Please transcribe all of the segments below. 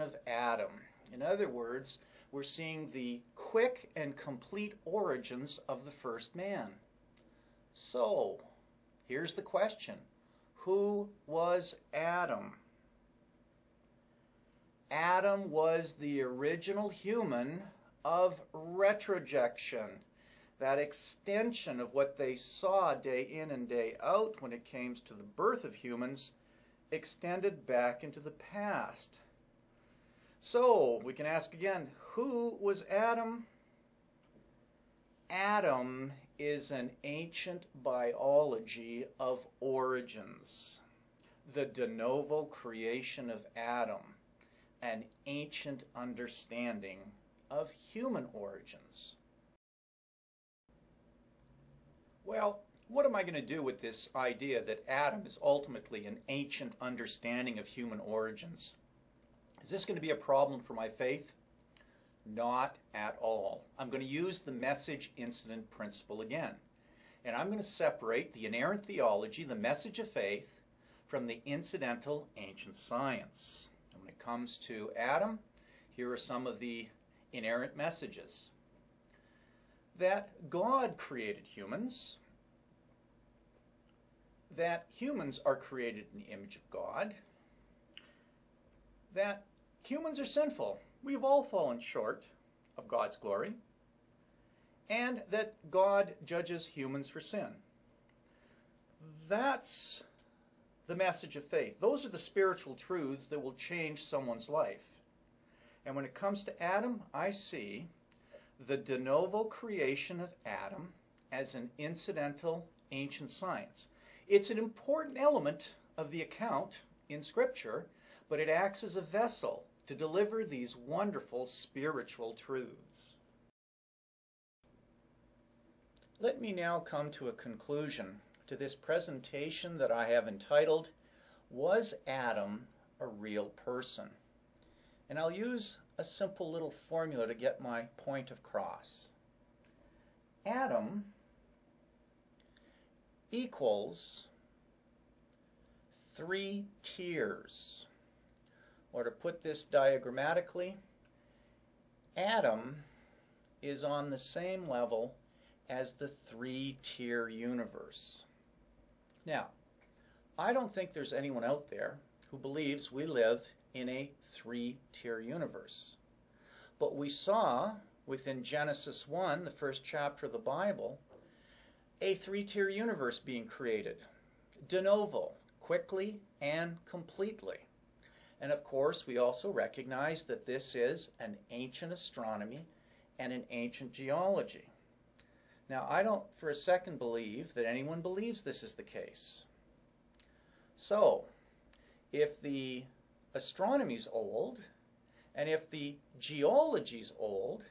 of Adam. In other words, we're seeing the quick and complete origins of the first man. So, here's the question Who was Adam? Adam was the original human of retrojection, that extension of what they saw day in and day out when it came to the birth of humans, extended back into the past. So we can ask again who was Adam? Adam is an ancient biology of origins, the de novo creation of Adam, an ancient understanding of human origins. Well, what am I going to do with this idea that Adam is ultimately an ancient understanding of human origins? Is this going to be a problem for my faith? Not at all. I'm going to use the message incident principle again. And I'm going to separate the inerrant theology, the message of faith, from the incidental ancient science. And when it comes to Adam, here are some of the inerrant messages. That God created humans, that humans are created in the image of God, that humans are sinful. We've all fallen short of God's glory. And that God judges humans for sin. That's the message of faith. Those are the spiritual truths that will change someone's life. And when it comes to Adam, I see the de novo creation of Adam as an incidental ancient science. It's an important element of the account in Scripture, but it acts as a vessel to deliver these wonderful spiritual truths. Let me now come to a conclusion to this presentation that I have entitled, Was Adam a Real Person? And I'll use a simple little formula to get my point across. Adam equals three tiers. Or to put this diagrammatically, Adam is on the same level as the three-tier universe. Now, I don't think there's anyone out there who believes we live in a three-tier universe. But we saw within Genesis 1, the first chapter of the Bible, a three-tier universe being created. De novo, quickly and completely. And of course, we also recognize that this is an ancient astronomy and an ancient geology. Now, I don't for a second believe that anyone believes this is the case. So, if the astronomy's old, and if the geology's old,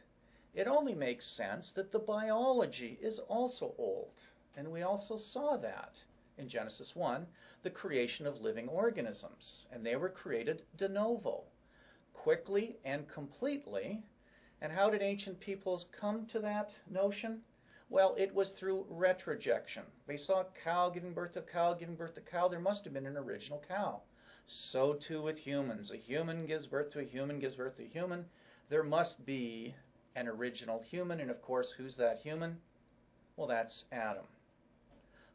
it only makes sense that the biology is also old. And we also saw that in Genesis 1, the creation of living organisms. And they were created de novo, quickly and completely. And how did ancient peoples come to that notion? Well, it was through retrojection. They saw a cow giving birth to a cow, giving birth to a cow. There must have been an original cow. So too with humans. A human gives birth to a human, gives birth to a human. There must be an original human. And of course, who's that human? Well, that's Adam.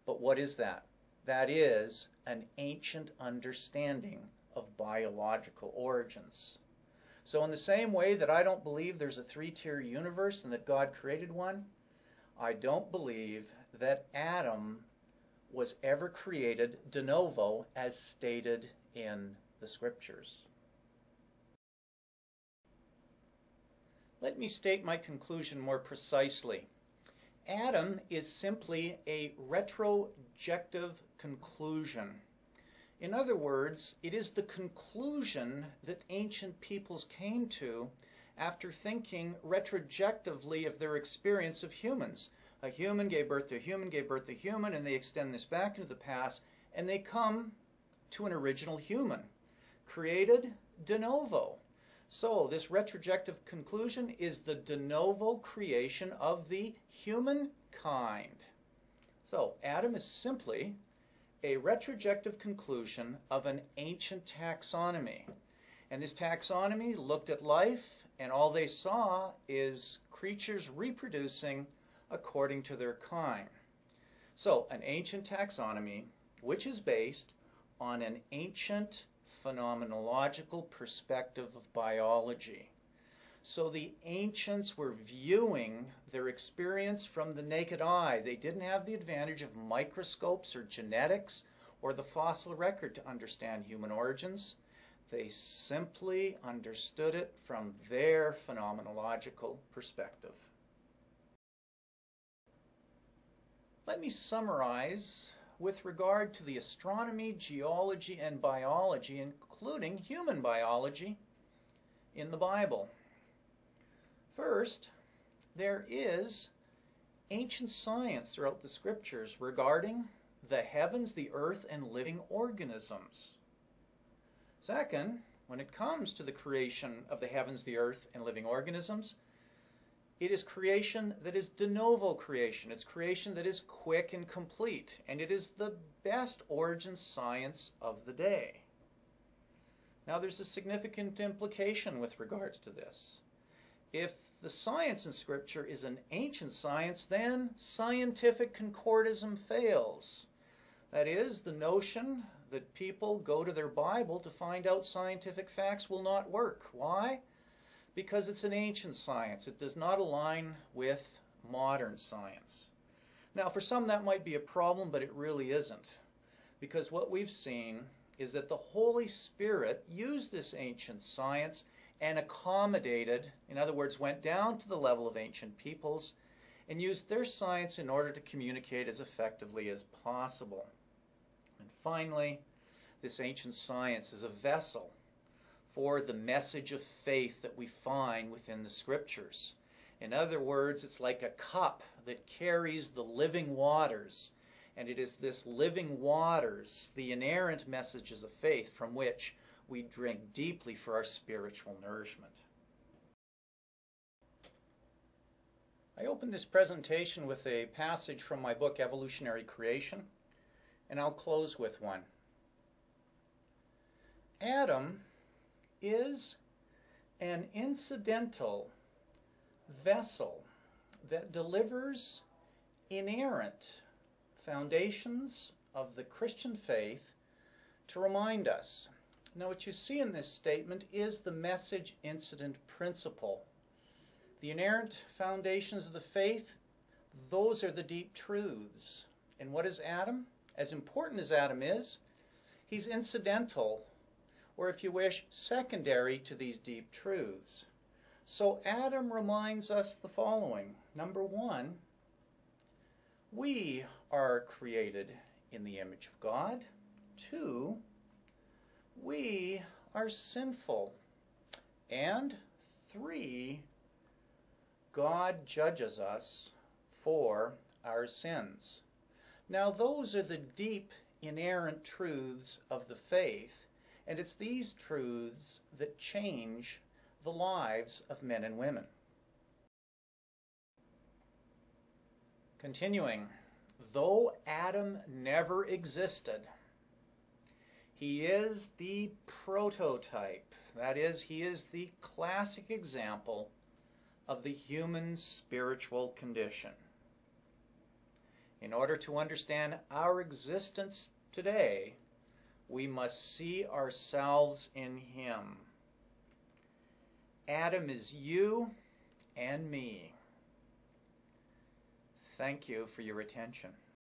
But what is that? That is an ancient understanding of biological origins. So, in the same way that I don't believe there's a three tier universe and that God created one, I don't believe that Adam was ever created de novo as stated in the scriptures. Let me state my conclusion more precisely. Adam is simply a retrojective conclusion. In other words, it is the conclusion that ancient peoples came to after thinking retrojectively of their experience of humans. A human gave birth to a human, gave birth to a human, and they extend this back into the past, and they come to an original human, created de novo. So, this retrojective conclusion is the de novo creation of the humankind. So, Adam is simply a retrojective conclusion of an ancient taxonomy. And this taxonomy looked at life, and all they saw is creatures reproducing according to their kind. So, an ancient taxonomy, which is based on an ancient phenomenological perspective of biology. So the ancients were viewing their experience from the naked eye. They didn't have the advantage of microscopes or genetics or the fossil record to understand human origins. They simply understood it from their phenomenological perspective. Let me summarize with regard to the astronomy, geology, and biology, including human biology, in the Bible. First, there is ancient science throughout the scriptures regarding the heavens, the earth, and living organisms. Second, when it comes to the creation of the heavens, the earth, and living organisms, it is creation that is de novo creation. It's creation that is quick and complete, and it is the best origin science of the day. Now, there's a significant implication with regards to this. If the science in Scripture is an ancient science, then scientific concordism fails. That is, the notion that people go to their Bible to find out scientific facts will not work. Why? Because it's an ancient science. It does not align with modern science. Now, for some that might be a problem, but it really isn't. Because what we've seen is that the Holy Spirit used this ancient science and accommodated, in other words, went down to the level of ancient peoples and used their science in order to communicate as effectively as possible. And finally, this ancient science is a vessel for the message of faith that we find within the scriptures. In other words, it's like a cup that carries the living waters. And it is this living waters, the inerrant messages of faith, from which we drink deeply for our spiritual nourishment. I opened this presentation with a passage from my book, Evolutionary Creation, and I'll close with one. Adam is an incidental vessel that delivers inerrant foundations of the Christian faith to remind us. Now, what you see in this statement is the message incident principle. The inerrant foundations of the faith, those are the deep truths. And what is Adam? As important as Adam is, he's incidental or if you wish, secondary to these deep truths. So Adam reminds us the following. Number one, we are created in the image of God. Two, we are sinful. And three, God judges us for our sins. Now, those are the deep, inerrant truths of the faith and it's these truths that change the lives of men and women. Continuing, though Adam never existed, he is the prototype. That is, he is the classic example of the human spiritual condition. In order to understand our existence today, we must see ourselves in Him. Adam is you and me. Thank you for your attention.